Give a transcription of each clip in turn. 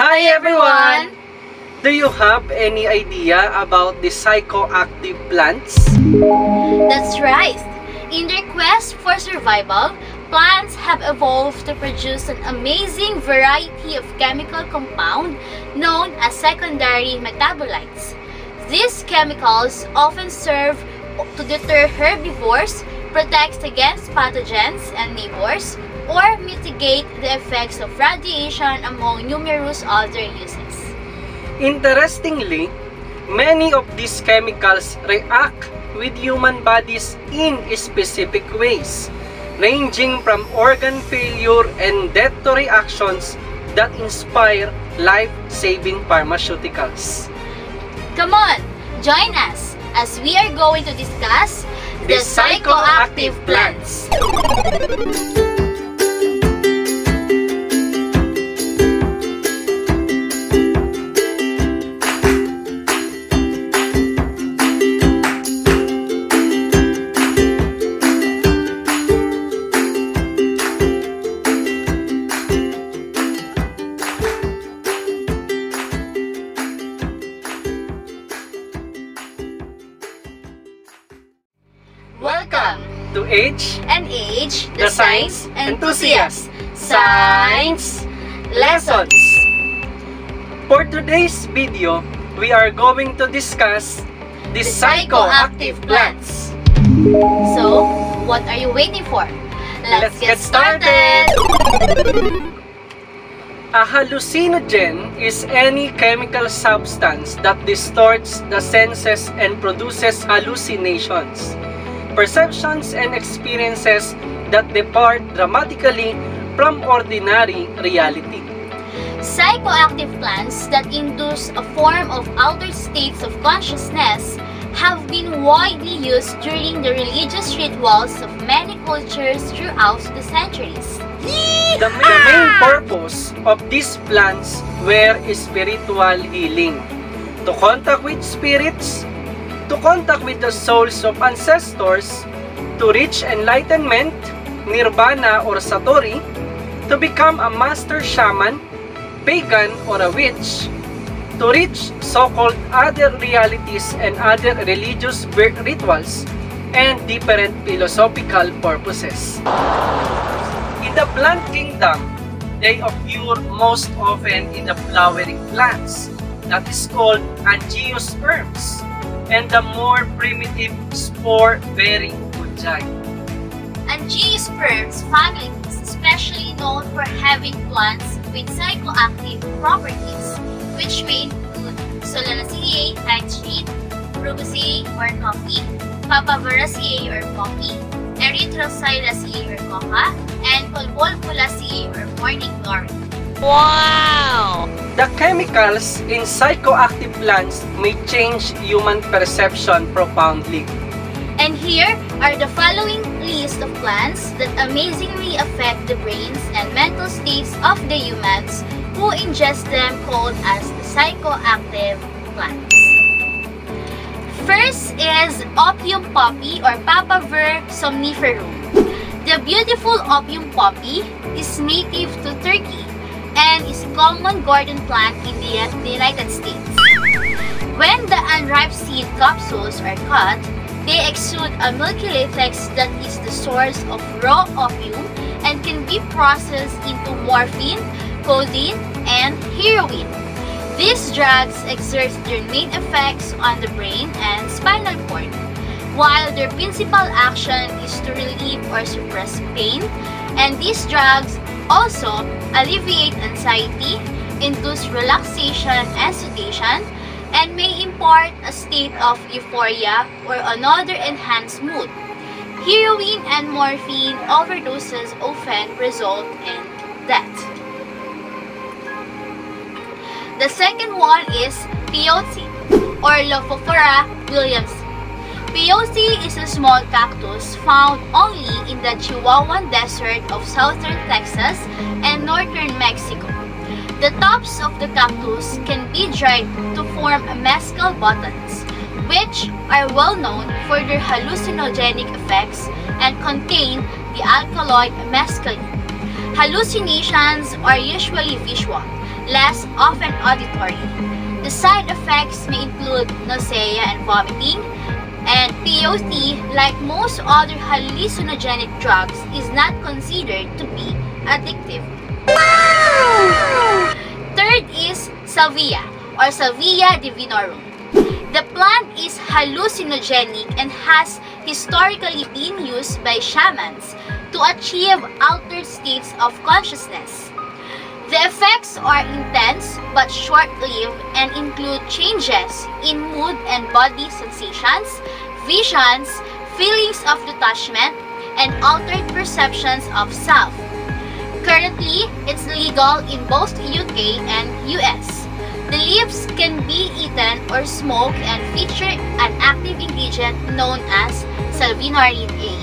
Hi everyone! Do you have any idea about the psychoactive plants? That's right! In their quest for survival, plants have evolved to produce an amazing variety of chemical compound known as secondary metabolites. These chemicals often serve to deter herbivores, protect against pathogens and neighbors, or mitigate the effects of radiation among numerous other uses. Interestingly, many of these chemicals react with human bodies in specific ways, ranging from organ failure and death to reactions that inspire life-saving pharmaceuticals. Come on, join us as we are going to discuss The psychoactive plants. Science Science Enthusiast. Enthusiast. Science Lessons. For today's video, we are going to discuss the, The psychoactive psychoactive plants. So, what are you waiting for? Let's get started. A hallucinogen is any chemical substance that distorts the senses and produces hallucinations, perceptions, and experiences that depart dramatically from ordinary reality. Psychoactive plants that induce a form of altered states of consciousness have been widely used during the religious rituals of many cultures throughout the centuries. The, the main purpose of these plants were spiritual healing, to contact with spirits, to contact with the souls of ancestors, to reach enlightenment, nirvana or satori, to become a master shaman, pagan or a witch, to reach so-called other realities and other religious rituals, and different philosophical purposes. In the plant kingdom, they occur most often in the flowering plants, that is called angiosperms, and the more primitive spore-bearing fungi. Angiosperms family is especially known for having plants with psychoactive properties, which may include Solanaceae nightshade, Rubiaceae or coffee, Papaveraceae or poppy, Erythroxylaceae or coca, and Convolvulaceae or morning glory. The chemicals in psychoactive plants may change human perception profoundly. And here are the following list of plants that amazingly affect the brains and mental states of the humans who ingest them called as the psychoactive plants. First is opium poppy or Papaver somniferum. The beautiful opium poppy is native to Turkey and is a common garden plant in the United States. When the unripe seed capsules are cut, they exude a milky latex that is the source of raw opium and can be processed into morphine, codeine, and heroin. These drugs exert their main effects on the brain and spinal cord, while their principal action is to relieve or suppress pain, and these drugs also alleviate anxiety, induce relaxation and sedation, and may impart a state of euphoria or another enhanced mood. Heroin and morphine overdoses often result in death. The second one is peyote or Lophophora williamsii. Peyote is a small cactus found only in the Chihuahuan Desert of southern Texas and northern Mexico. The tops of the cactus can be dried to form mescal buttons, which are well known for their hallucinogenic effects and contain the alkaloid mescaline. Hallucinations are usually visual, less often auditory. The side effects may include nausea and vomiting, and peyote, like most other hallucinogenic drugs, is not considered to be addictive. Third is salvia or Salvia divinorum. The plant is hallucinogenic and has historically been used by shamans to achieve altered states of consciousness. The effects are intense but short-lived and include changes in mood and body sensations, visions, feelings of detachment, and altered perceptions of self. Currently, it's legal in both UK and US. The leaves can be eaten or smoked and feature an active ingredient known as salvinorin A.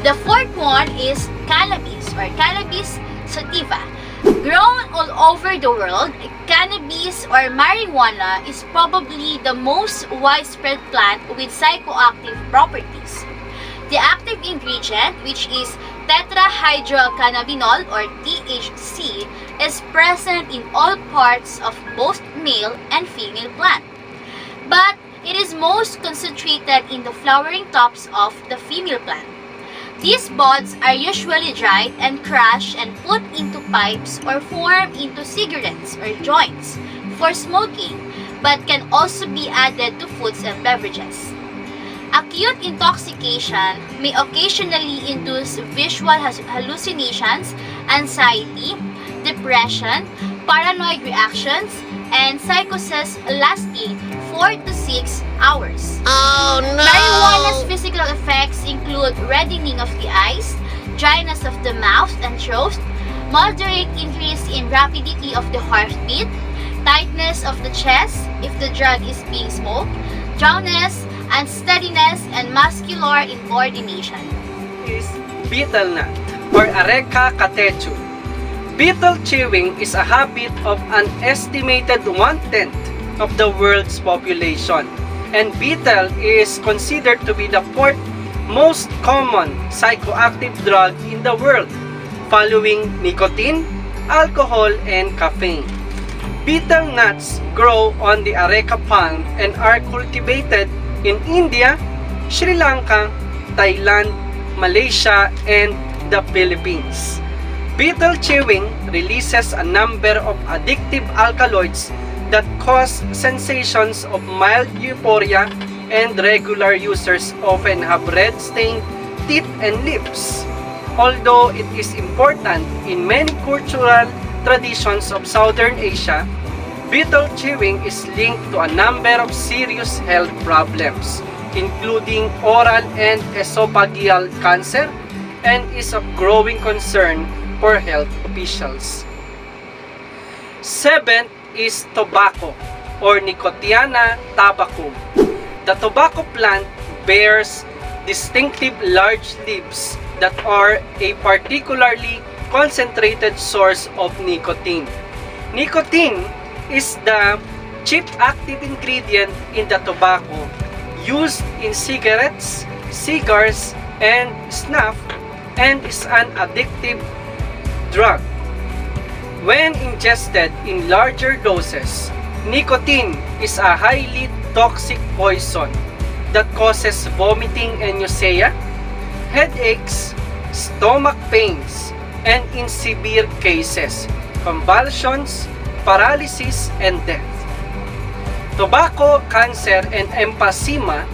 The fourth one is cannabis or cannabis sativa. Grown all over the world, cannabis or marijuana is probably the most widespread plant with psychoactive properties. The active ingredient, which is tetrahydrocannabinol or THC, is present in all parts of both male and female plant. But it is most concentrated in the flowering tops of the female plant. These buds are usually dried and crushed and put into pipes or form into cigarettes or joints for smoking, but can also be added to foods and beverages. Acute intoxication may occasionally induce visual hallucinations, anxiety, depression, paranoid reactions, and psychosis lasting 4 to 6 hours. Oh no! Marijuana's physical effects include reddening of the eyes, dryness of the mouth and throat, moderate increase in rapidity of the heartbeat, tightness of the chest if the drug is being smoked, drowsiness, unsteadiness, and muscular incoordination. Is betel nut or Areca catechu. Betel chewing is a habit of an estimated one-tenth of the world's population. And betel is considered to be the fourth most common psychoactive drug in the world, following nicotine, alcohol, and caffeine. Betel nuts grow on the areca palm and are cultivated in India, Sri Lanka, Thailand, Malaysia, and the Philippines. Betel chewing releases a number of addictive alkaloids that cause sensations of mild euphoria and regular users often have red-stained teeth and lips. Although it is important in many cultural traditions of Southern Asia, betel chewing is linked to a number of serious health problems, including oral and esophageal cancer, and is of growing concern for health officials. Seventh is tobacco or Nicotiana tabacum. The tobacco plant bears distinctive large leaves that are a particularly concentrated source of nicotine. Nicotine is the chief active ingredient in the tobacco used in cigarettes, cigars, and snuff and is an addictive drug. When ingested in larger doses, nicotine is a highly toxic poison that causes vomiting and nausea, headaches, stomach pains, and in severe cases, convulsions, paralysis, and death. Tobacco, cancer, and emphysema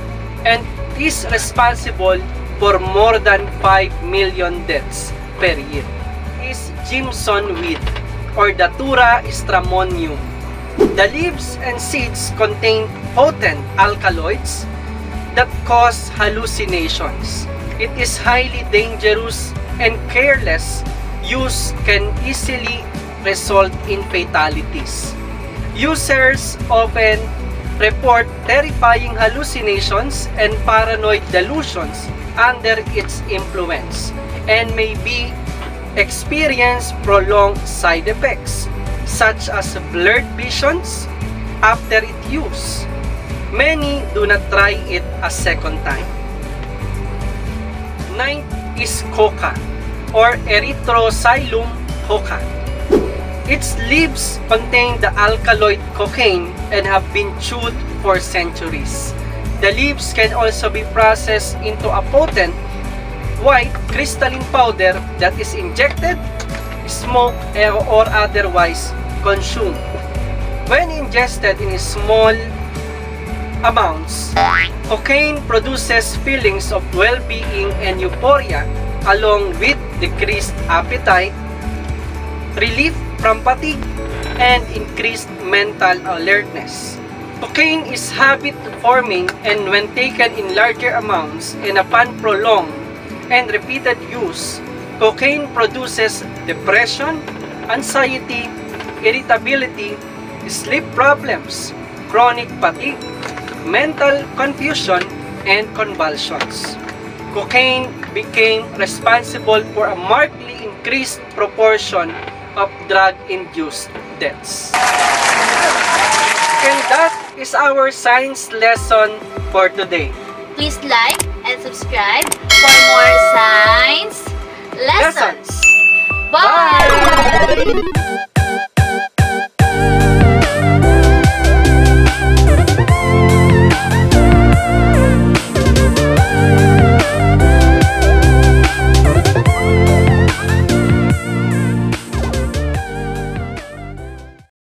and is responsible for more than 5 million deaths per year. Is Jimson weed or Datura stramonium. The leaves and seeds contain potent alkaloids that cause hallucinations. It is highly dangerous and careless use can easily result in fatalities. Users often report terrifying hallucinations and paranoid delusions under its influence and may be experience prolonged side effects such as blurred visions after its use. Many do not try it a second time. Ninth is coca or Erythroxylum hoca. Its leaves contain the alkaloid cocaine and have been chewed for centuries. The leaves can also be processed into a potent white crystalline powder that is injected, smoked, eh, or otherwise consumed. When ingested in small amounts, cocaine produces feelings of well-being and euphoria along with decreased appetite, relief from fatigue, and increased mental alertness. Cocaine is habit-forming and when taken in larger amounts and upon prolonged and repeated use, cocaine produces depression, anxiety, irritability, sleep problems, chronic fatigue, mental confusion, and convulsions. Cocaine became responsible for a markedly increased proportion of drug-induced deaths. And that is our science lesson for today. Please like and subscribe for more science lessons. Lessons. Bye! Bye!